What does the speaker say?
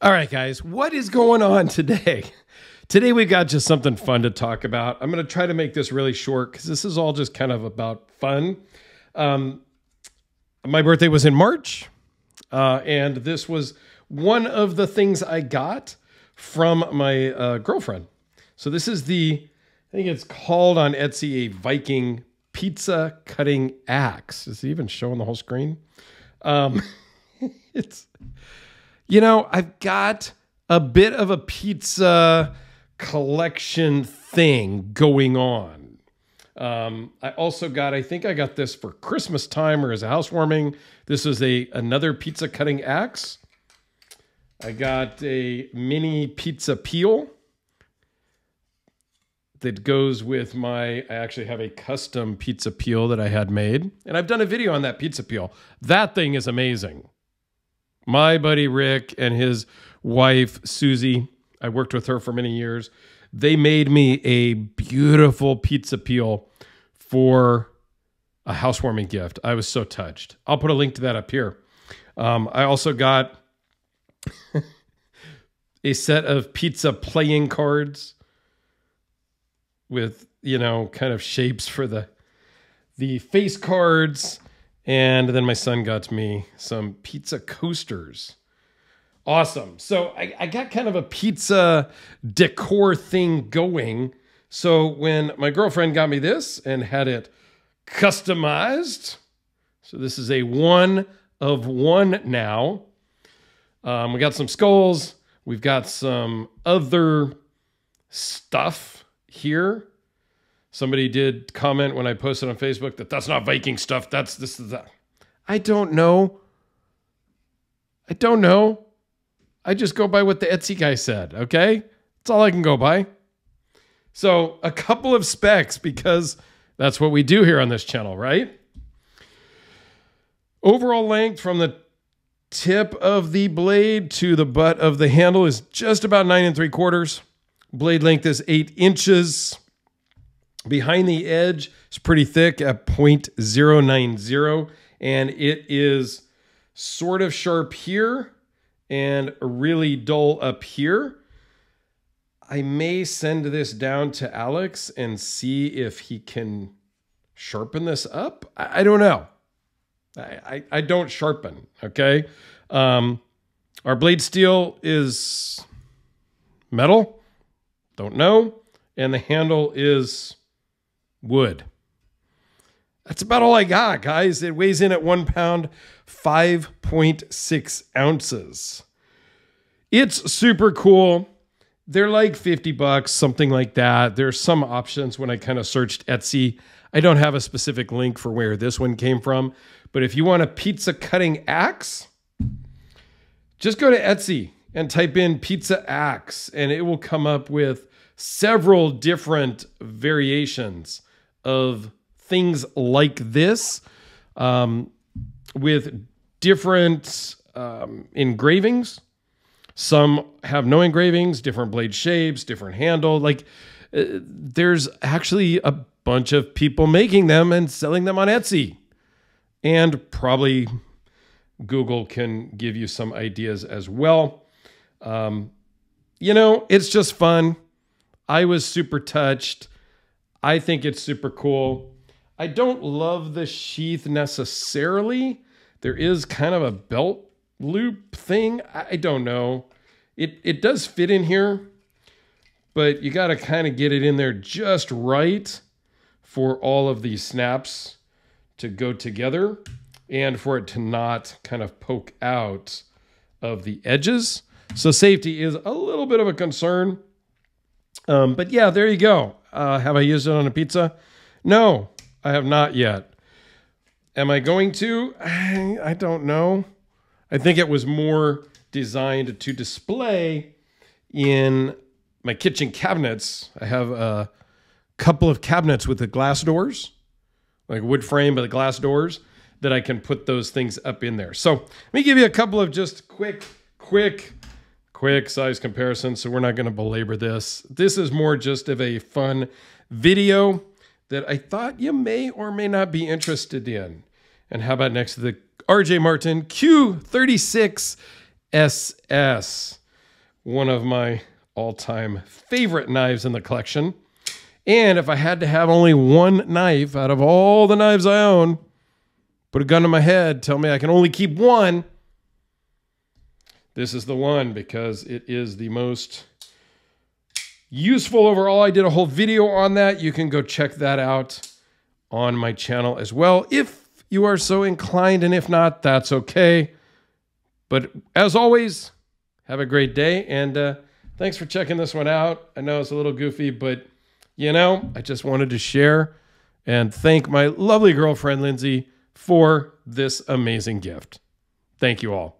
All right, guys, what is going on today? Today we got just something fun to talk about. I'm going to try to make this really short because this is all just kind of about fun. Um, my birthday was in March, uh, and this was one of the things I got from my uh, girlfriend. So this is the, I think it's called on Etsy a Viking pizza cutting axe. Is it even showing the whole screen? Um, it's you know, I've got a bit of a pizza collection thing going on. Um, I also got, I think I got this for Christmas time or as a housewarming. This is a another pizza cutting axe. I got a mini pizza peel that goes with my I actually have a custom pizza peel that I had made. And I've done a video on that pizza peel. That thing is amazing my buddy Rick and his wife Susie, I worked with her for many years. They made me a beautiful pizza peel for a housewarming gift. I was so touched. I'll put a link to that up here. Um, I also got a set of pizza playing cards with you know kind of shapes for the the face cards and then my son got me some pizza coasters. Awesome. So I, I got kind of a pizza decor thing going. So when my girlfriend got me this and had it customized, so this is a one of one now. Um, we got some skulls. We've got some other stuff here. Somebody did comment when I posted on Facebook that that's not Viking stuff. That's this is that. I don't know. I don't know. I just go by what the Etsy guy said. Okay, that's all I can go by. So a couple of specs because that's what we do here on this channel, right? Overall length from the tip of the blade to the butt of the handle is just about nine and three quarters. Blade length is eight inches. Behind the edge is pretty thick at 0.090, and it is sort of sharp here and really dull up here. I may send this down to Alex and see if he can sharpen this up. I, I don't know. I, I, I, don't sharpen, okay? Um, our blade steel is metal. Don't know. And the handle is wood. That's about all I got, guys. It weighs in at one pound, 5.6 ounces. It's super cool. They're like 50 bucks, something like that. There's some options when I kind of searched Etsy. I don't have a specific link for where this one came from, but if you want a pizza cutting axe, just go to Etsy and type in pizza axe, and it will come up with several different variations of things like this um, with different um, engravings. Some have no engravings, different blade shapes, different handle. Like uh, there's actually a bunch of people making them and selling them on Etsy. And probably Google can give you some ideas as well. Um, you know, it's just fun. I was super touched. I think it's super cool. I don't love the sheath necessarily. There is kind of a belt loop thing. I don't know. It it does fit in here, but you got to kind of get it in there just right for all of these snaps to go together and for it to not kind of poke out of the edges. So safety is a little bit of a concern. Um, but yeah, there you go. Uh, have I used it on a pizza? No, I have not yet. Am I going to? I, I don't know. I think it was more designed to display in my kitchen cabinets. I have a couple of cabinets with the glass doors, like wood frame, but the glass doors that I can put those things up in there. So let me give you a couple of just quick, quick quick size comparison, so we're not going to belabor this. This is more just of a fun video that I thought you may or may not be interested in. And how about next to the RJ Martin Q36SS? one of my all time favorite knives in the collection. And if I had to have only one knife out of all the knives I own, put a gun to my head, tell me I can only keep one, this is the one because it is the most useful overall. I did a whole video on that. You can go check that out on my channel as well if you are so inclined. And if not, that's okay. But as always, have a great day. And uh, thanks for checking this one out. I know it's a little goofy, but you know, I just wanted to share and thank my lovely girlfriend, Lindsay, for this amazing gift. Thank you all.